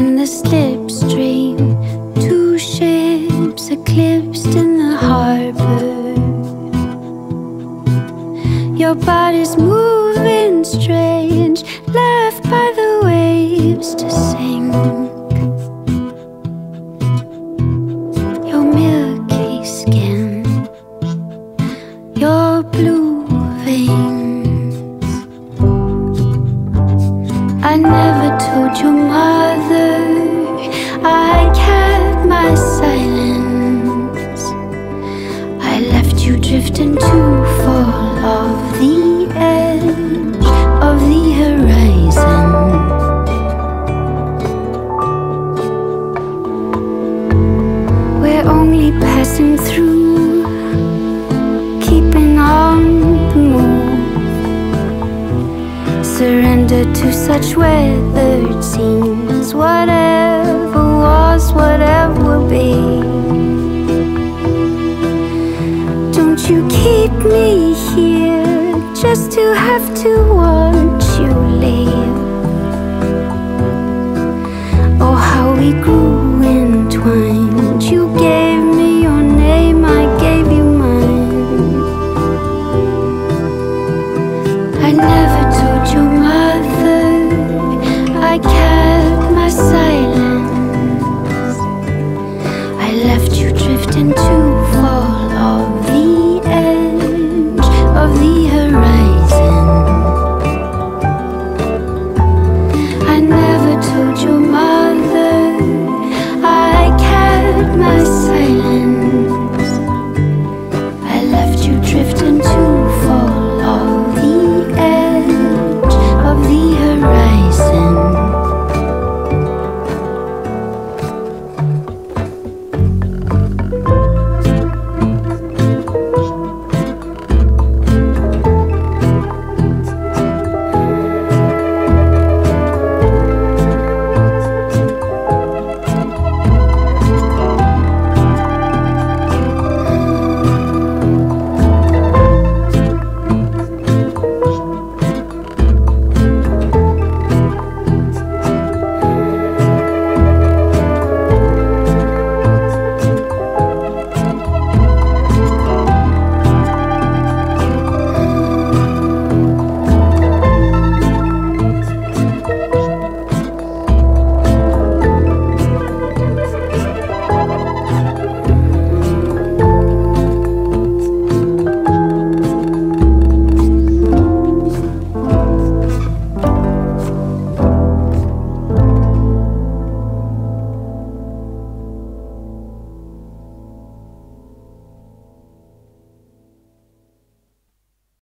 in the slipstream. Two ships eclipsed in the harbor. Your body's moving strange, left by the waves to sink. I never told your mother I kept my silence. I left you drifting too far off the edge of the horizon. We're only passing through, To such weathered scenes. Whatever was, whatever will be. Don't you keep me here just to have to watch you leave? Oh, how we grew